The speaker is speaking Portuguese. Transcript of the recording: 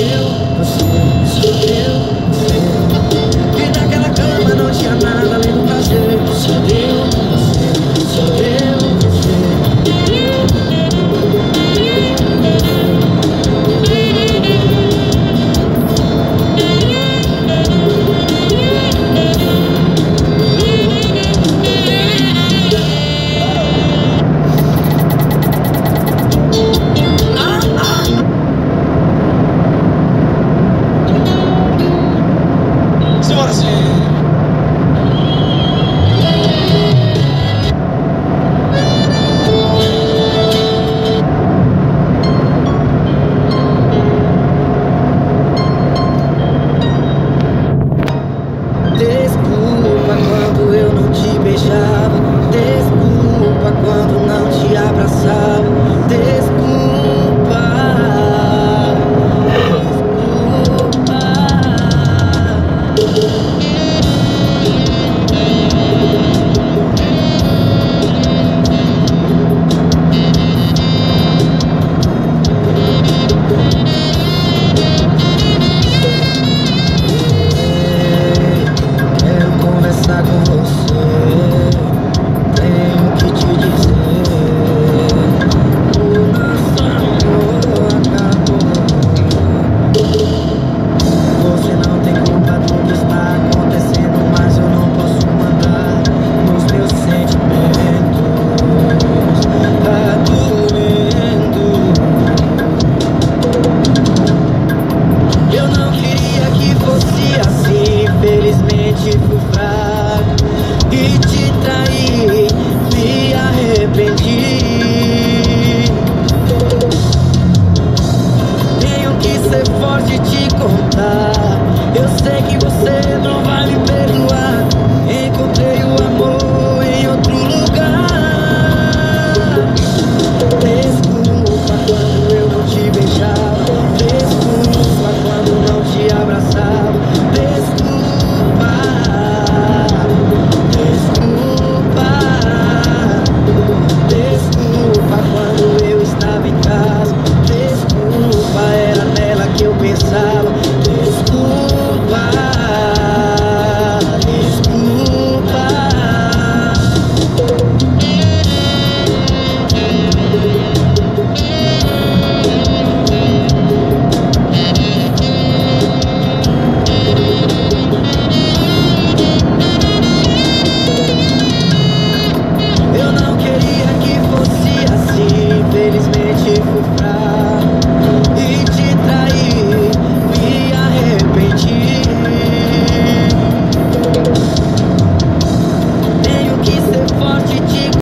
eu, sou eu, você. E naquela cama não tinha nada. Thank you. J'ai